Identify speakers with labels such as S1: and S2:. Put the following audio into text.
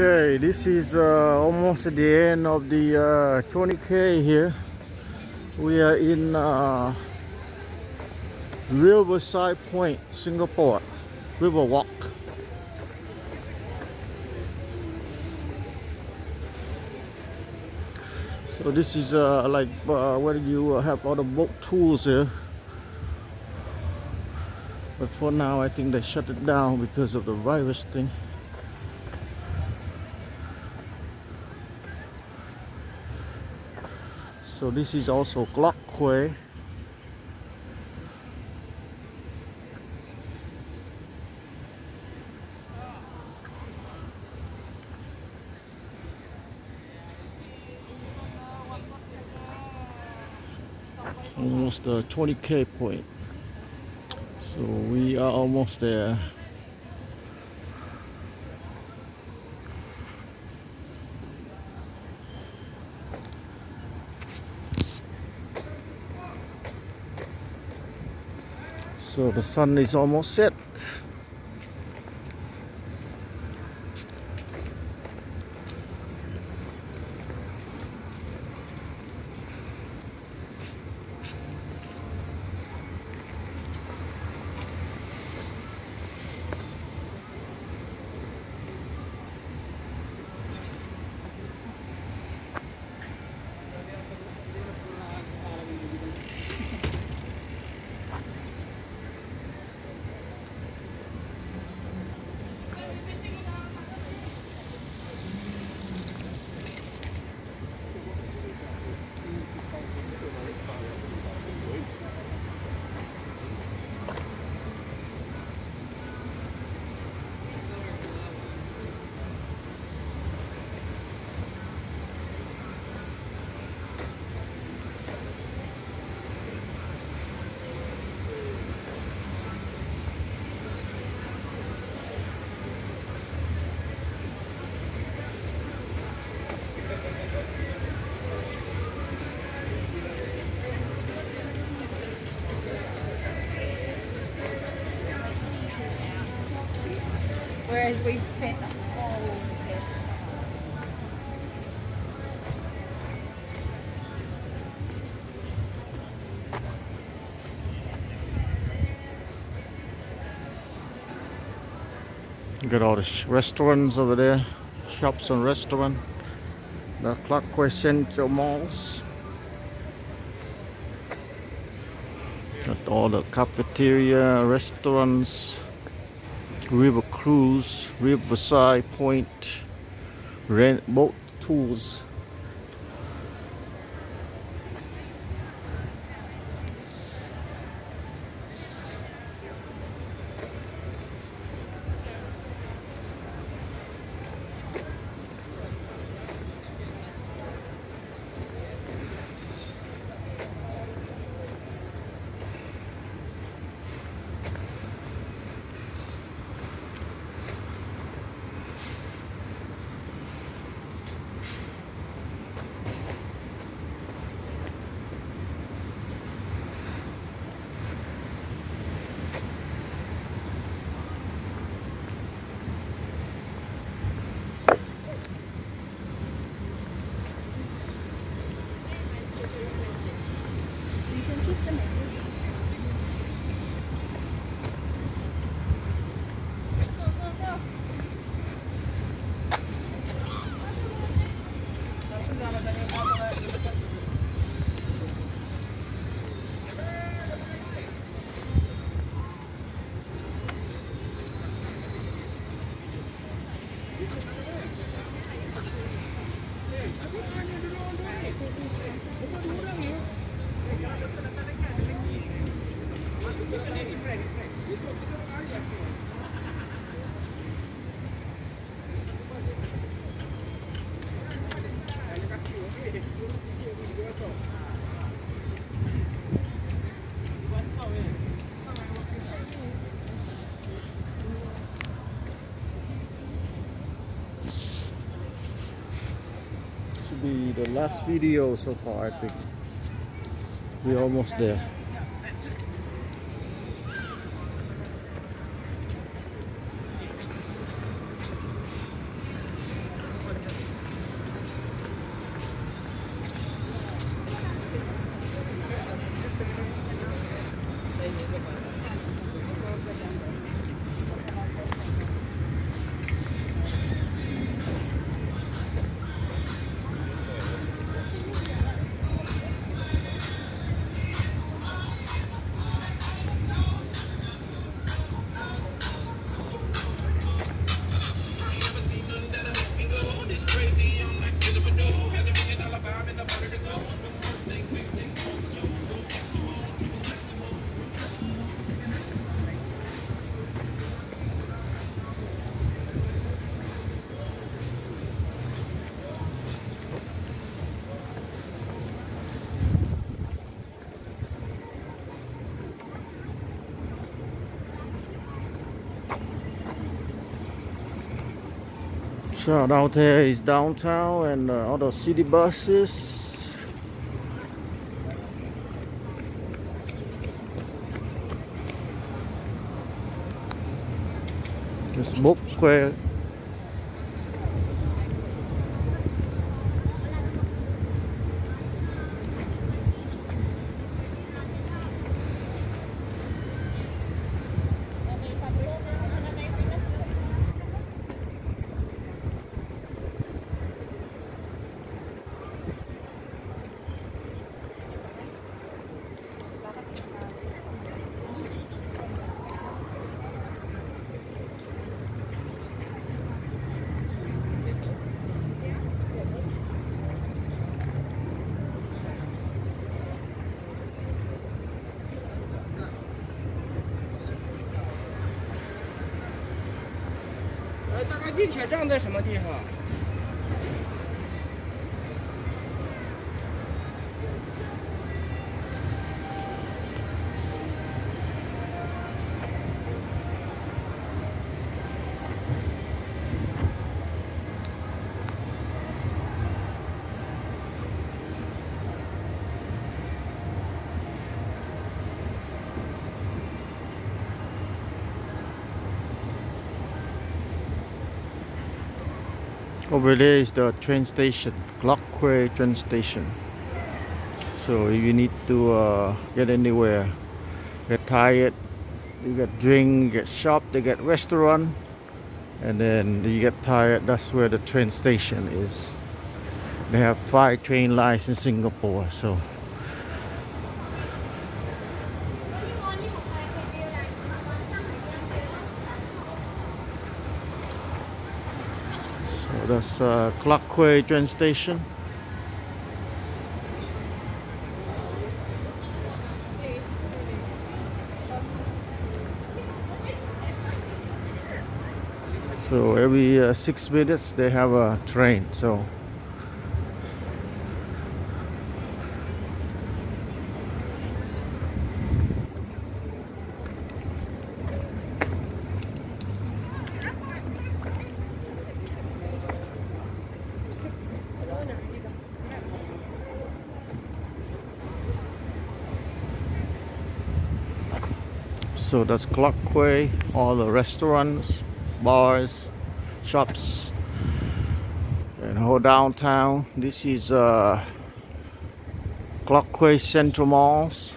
S1: Okay, this is uh, almost at the end of the uh, 20k here. We are in uh, Riverside Point, Singapore, Riverwalk. So this is uh, like uh, where you have all the boat tools here. But for now, I think they shut it down because of the virus thing. So this is also Clarke Quay. Almost uh, the 20k point. So we are almost there. So the sun is almost set.
S2: Whereas we've spent whole this.
S1: Got all the restaurants over there, shops and restaurant. The Clarke Quay Central Malls. Got all the cafeteria, restaurants, river cruise, riverside point, rent boat tours.
S2: You can choose the menu.
S1: Be the last video so far, I think. We're almost there. So down there is downtown and uh, all the city buses. This book where
S3: 地铁站在什么地方？
S1: Over there is the train station, Clarke Quay train station. So if you need to uh, get anywhere, get tired, you get drink, get shop, they get restaurant, and then you get tired. That's where the train station is. They have five train lines in Singapore, so that's uh, Clarke Quay train station. So every uh, six minutes they have a train. So so that's Clarke Quay. All the restaurants, bars, shops, and whole downtown. This is uh, Clarke Quay Central Malls.